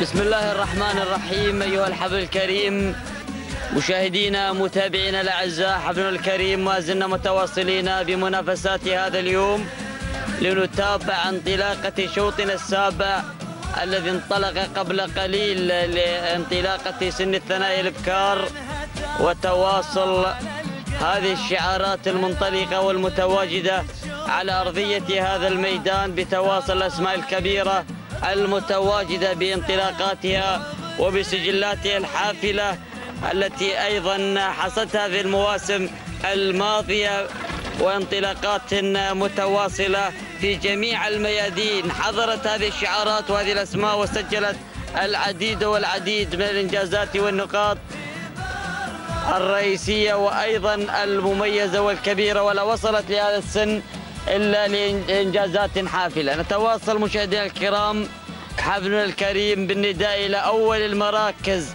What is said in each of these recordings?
بسم الله الرحمن الرحيم أيها الحفل الكريم. مشاهدينا متابعينا الأعزاء حفلنا الكريم ما زلنا متواصلين بمنافسات هذا اليوم لنتابع انطلاقة شوطنا السابع الذي انطلق قبل قليل لانطلاقة سن الثنايا الأبكار وتواصل هذه الشعارات المنطلقة والمتواجدة على أرضية هذا الميدان بتواصل الأسماء الكبيرة المتواجدة بانطلاقاتها وبسجلاتها الحافلة التي أيضا حصدتها في المواسم الماضية وانطلاقات متواصلة في جميع الميادين. حضرت هذه الشعارات وهذه الأسماء وسجلت العديد والعديد من الإنجازات والنقاط الرئيسية وأيضا المميزة والكبيرة. ولا وصلت لهذا السن إلا لإنجازات حافلة. نتواصل مشاهدينا الكرام حفلنا الكريم بالنداء إلى أول المراكز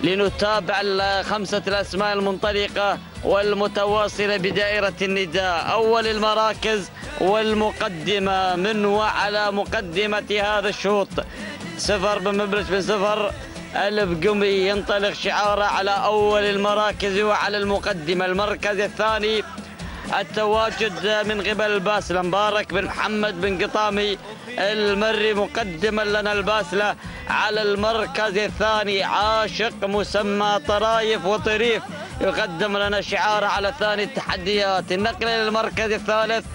لنتابع الخمسة الأسماء المنطلقة والمتواصلة بدائرة النداء. أول المراكز والمقدمة. من وعلى مقدمة هذا الشوط؟ صفر بن مبرش بن صفر. البقمي ينطلق شعاره على أول المراكز وعلى المقدمة. المركز الثاني التواجد من قبل الباسلة مبارك بن محمد بن قطامي المري مقدما لنا الباسلة على المركز الثاني عاشق مسمى طرايف وطريف. يقدم لنا شعاره على ثاني التحديات. النقل للمركز الثالث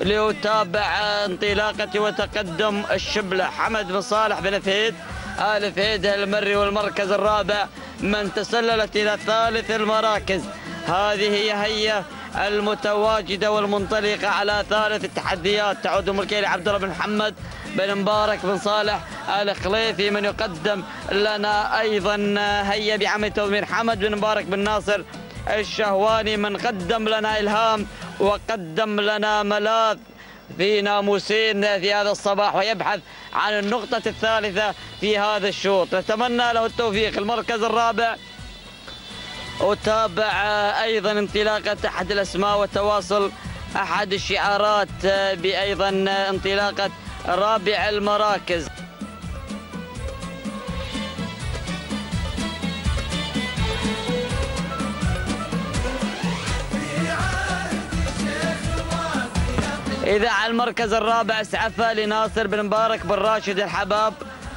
ليتابع انطلاقة وتقدم الشبلة حمد بن صالح بن فهيد. آل فهيد المري والمركز الرابع من تسللت إلى ثالث المراكز. هذه هي هي المتواجدة والمنطلقة على ثالث التحديات. تعود الملكيه لعبد الله بن محمد بن مبارك بن صالح الخليفي من يقدم لنا أيضا. هيا بعمل تومير حمد بن مبارك بن ناصر الشهواني من قدم لنا إلهام وقدم لنا ملاذ في ناموسين في هذا الصباح ويبحث عن النقطة الثالثة في هذا الشوط. نتمنى له التوفيق. المركز الرابع وتابع أيضا انطلاقة أحد الأسماء وتواصل أحد الشعارات بايضا انطلاقة رابع المراكز. إذا على المركز الرابع اسعفه لناصر بن مبارك بن راشد الحباب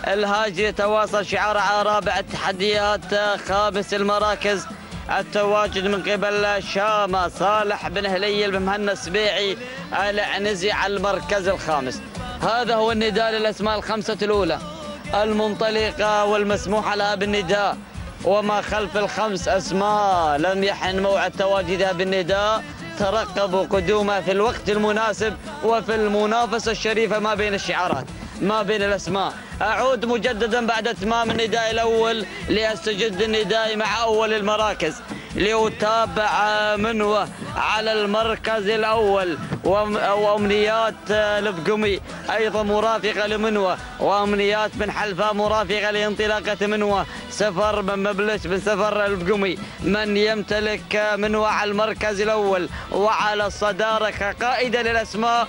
الهاجري تواصل شعار على رابع التحديات خامس المراكز. التواجد من قبل شامة صالح بن هليل بن مهنا السبيعي العنزي على المركز الخامس. هذا هو النداء للأسماء الخمسة الأولى. المنطلقة والمسموح لها بالنداء. وما خلف الخمس أسماء لم يحن موعد تواجدها بالنداء. ترقبوا قدومها في الوقت المناسب وفي المنافسة الشريفة ما بين الشعارات. ما بين الأسماء. أعود مجددا بعد إتمام النداء الأول لأستجد النداء مع أول المراكز. لأتابع منوة على المركز الأول. وأمنيات البقمي أيضا مرافقة لمنوة. وأمنيات بن حلفة مرافقة لانطلاقة منوة. سفر بن مبلش بن سفر البقمي من يمتلك منوة على المركز الأول. وعلى الصدارة كقائدة للأسماء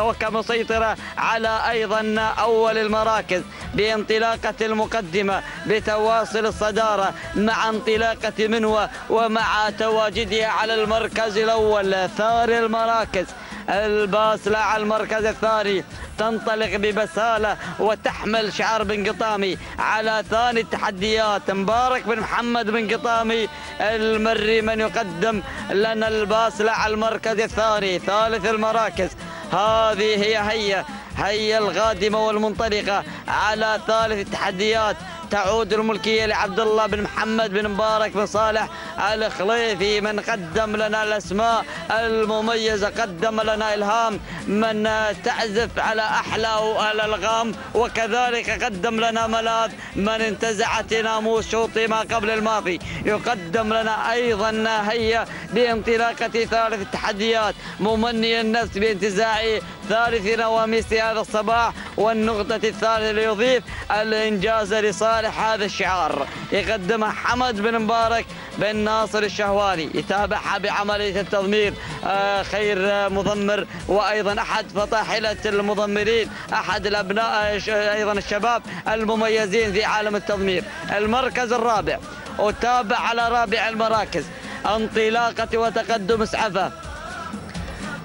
وكمسيطرة على أيضا أول المراكز. بانطلاقة المقدمة بتواصل الصدارة مع انطلاقة منوة ومع تواجدها على المركز الأول. ثار المراكز. الباسلة على المركز الثاني. تنطلق ببسالة وتحمل شعار بن قطامي. على ثاني التحديات مبارك بن محمد بن قطامي. المري من يقدم لنا الباسلة على المركز الثاني ثالث المراكز. هذه هي هي هي الغادمة والمنطلقة. على ثالث التحديات تعود الملكية لعبد الله بن محمد بن مبارك بن صالح الخليفي من قدم لنا الأسماء المميزة قدم لنا إلهام. من تعزف على أحلى الألغام وكذلك قدم لنا ملاذ. من انتزعت ناموس شوطي ما قبل الماضي. يقدم لنا أيضا هيا بانطلاقة ثالث التحديات. ممني النفس بانتزاع ثالث نواميس هذا الصباح. والنقطة الثالثة ليضيف الإنجاز لصالح هذا الشعار. يقدمها حمد بن مبارك بن ناصر الشهواني. يتابعها بعملية التضمير آه، خير مضمر. وأيضا أحد فطاحلة المضمرين أحد الأبناء آه، أيضا الشباب المميزين في عالم التضمير. المركز الرابع وتابع على رابع المراكز انطلاقة وتقدم أسعفة.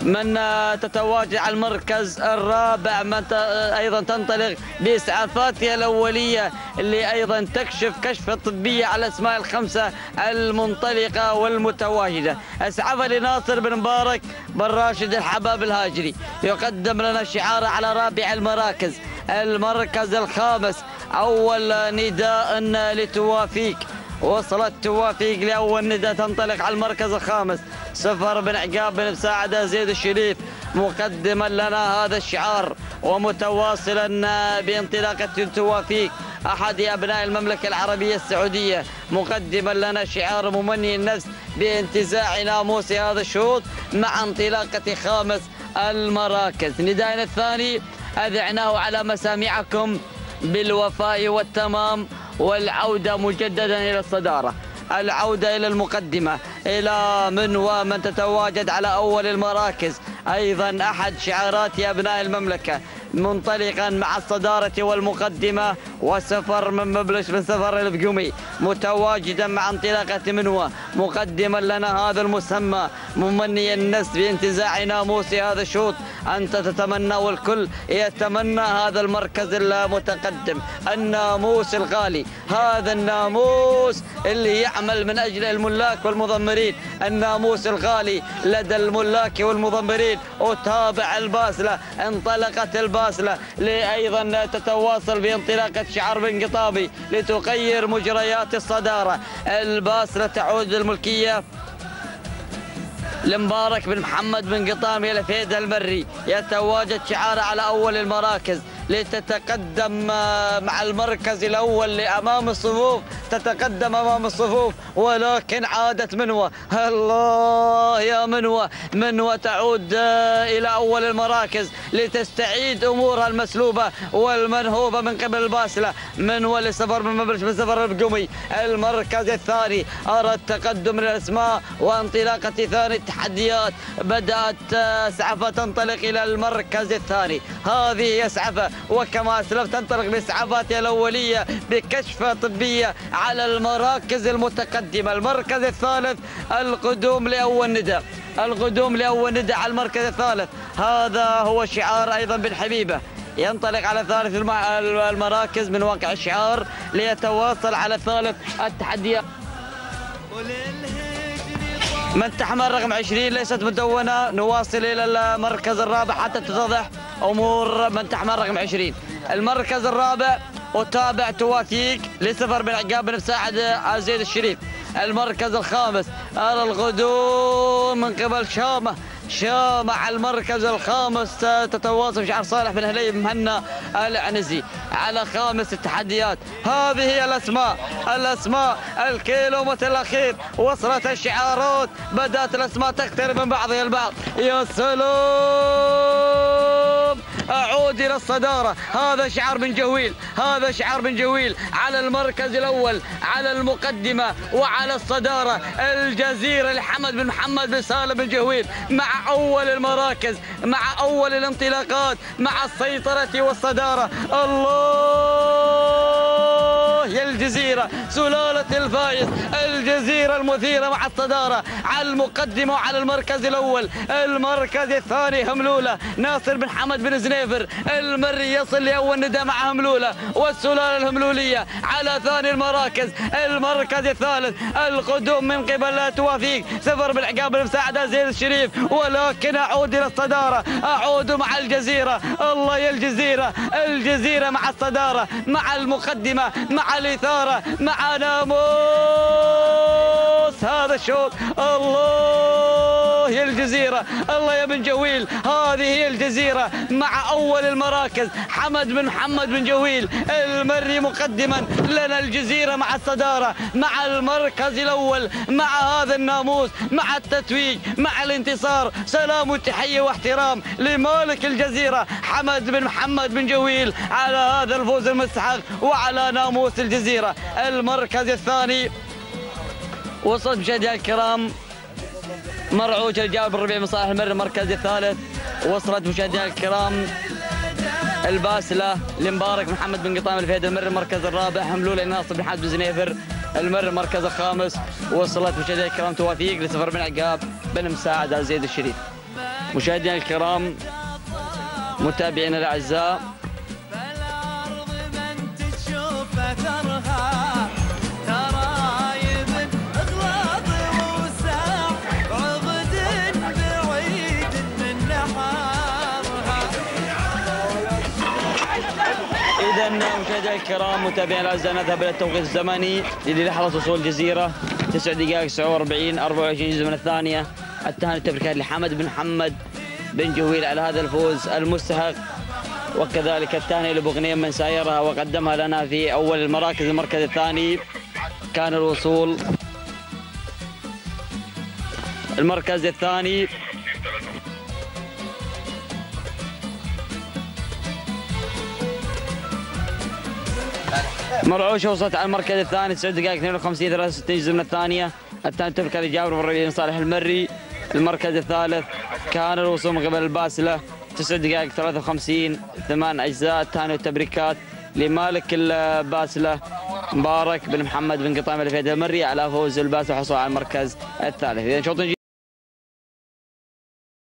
من تتواجد على المركز الرابع من أيضا تنطلق باسعافاتها الأولية اللي أيضا تكشف كشفه طبية على الأسماء الخمسة المنطلقة والمتواجدة. اسعفها لناصر بن مبارك بن راشد الحباب الهاجري. يقدم لنا شعاره على رابع المراكز. المركز الخامس أول نداء لتوافيك وصلت توافيق لأول ندى تنطلق على المركز الخامس. سفر بن عقاب بن مساعدة زيد الشريف مقدما لنا هذا الشعار ومتواصلا بانطلاقة توافيق أحد أبناء المملكة العربية السعودية. مقدما لنا شعار ممني النفس بانتزاع ناموس هذا الشوط مع انطلاقة خامس المراكز. ندائنا الثاني أذعناه على مسامعكم بالوفاء والتمام والعودة مجددا إلى الصدارة. العودة إلى المقدمة. إلى من ومن تتواجد على أول المراكز. أيضا أحد شعارات أبناء المملكة منطلقا مع الصدارة والمقدمة وسفر من مبلش بن سفر البقومي متواجدا مع انطلاقة منوى مقدما لنا هذا المسمى ممني النس بانتزاع ناموس هذا الشوط. أنت تتمنى والكل يتمنى هذا المركز المتقدم الناموس الغالي. هذا الناموس اللي يعمل من أجل الملاك والمضمرين. الناموس الغالي لدى الملاك والمضمرين. وتابع الباسلة انطلقت الباسلة. لأيضا تتواصل بانطلاقة شعر بن قطابي لتغير مجريات الصدارة. الباسلة تعود للملكية. لمبارك بن محمد بن قطامي الفيد المري. يتواجد شعاره على أول المراكز. لتتقدم آه، مع المركز الأول لأمام الصفوف. تتقدم أمام الصفوف ولكن عادت منوى الله يا منوى منوى تعود آه، إلى أول المراكز لتستعيد أمورها المسلوبة والمنهوبة من قبل الباسلة. منوى لسفر من مبرش من سفر القمي المركز الثاني أرى التقدم من الأسماء وانطلاقة ثاني التحديات. بدأت آه، سعفة تنطلق إلى المركز الثاني. هذه هي سعفة وكما أسلفت تنطلق بإسعافاتها الأولية بكشفة طبية على المراكز المتقدمة. المركز الثالث القدوم لأول ندى. القدوم لأول ندى على المركز الثالث. هذا هو شعار أيضا بن حبيبة. ينطلق على ثالث المراكز من واقع الشعار ليتواصل على ثالث التحديات من تحمل رقم 20 ليست مدونة. نواصل إلى المركز الرابع حتى تتضح أمور من تحمل رقم 20 المركز الرابع وتابع توافيق لسفر بن عقاب بن مساعد عزيز الشريف. المركز الخامس على الغدور من قبل شامة. شامة على المركز الخامس تتواصل شعر صالح بن هلي مهنا العنزي. على خامس التحديات هذه هي الأسماء الأسماء الكيلومتر الأخير. وصلت الشعارات بدأت الأسماء تقترب من بعضها البعض. يا سلام! أعود إلى الصدارة. هذا شعار بن جويل. هذا شعار بن جويل على المركز الأول على المقدمة وعلى الصدارة. الجزيرة لحمد بن محمد بن سالم بن جويل مع أول المراكز مع أول الانطلاقات مع السيطرة والصدارة. الله الجزيرة سلالة الفايز الجزيرة المثيرة مع الصدارة على المقدمة وعلى المركز الأول المركز الثاني هملولة ناصر بن حمد بن زنيفر المري يصل لأول ندى مع هملولة والسلالة الهملولية على ثاني المراكز المركز الثالث القدوم من قبل توافيق سفر بالعقاب المساعدة زيد الشريف ولكن أعود إلى الصدارة أعود مع الجزيرة الله يا الجزيرة الجزيرة مع الصدارة مع المقدمة مع الإثارة. مع ناموس هذا الشوط. الله يا الجزيرة. الله يا بن جويل. هذه هي الجزيرة مع أول المراكز. حمد بن محمد بن جويل المري مقدما لنا الجزيرة مع الصدارة مع المركز الأول مع هذا الناموس مع التتويج مع الانتصار. سلام وتحية واحترام لمالك الجزيرة حمد بن محمد بن جويل على هذا الفوز المستحق وعلى ناموس الجزيرة. المركز الثاني وصلت مشاهدينا الكرام مرعوش الجاب الربيع من صالح المري المركز الثالث. وصلت مشاهدينا الكرام الباسلة لمبارك محمد بن قطام الفهيد المر المركز الرابع حملوله ناصر بن حمد بن زنيفر المر المركز الخامس. وصلت مشاهدينا الكرام توافيق لسفر بن عقاب بن مساعد على زيد الشريف. مشاهدينا الكرام متابعينا الأعزاء اذا مشاهدينا الكرام متابعينا الاعزاء نذهب إلى التوقيت الزمني للحظه وصول الجزيرة. 9 دقائق 49 24 جزء من الثانية. التهاني التبريكات لحمد بن محمد بن جويل على هذا الفوز المستحق. وكذلك الثاني لابو غنيم من سايرها وقدمها لنا في أول المراكز المركز الثاني. كان الوصول المركز الثاني. مرعوش وصلت على المركز الثاني 9 دقائق 52 63 جزء من الثانية. الثاني تبكى لجابر بن صالح المري. المركز الثالث كان الوصول من قبل الباسلة. 9 دقائق 53 ثمان أجزاء. الثاني والتبريكات لمالك الباسلة. مبارك بن محمد بن قطام الفيد المري على فوز الباسلة وحصول على المركز الثالث. إذا شوط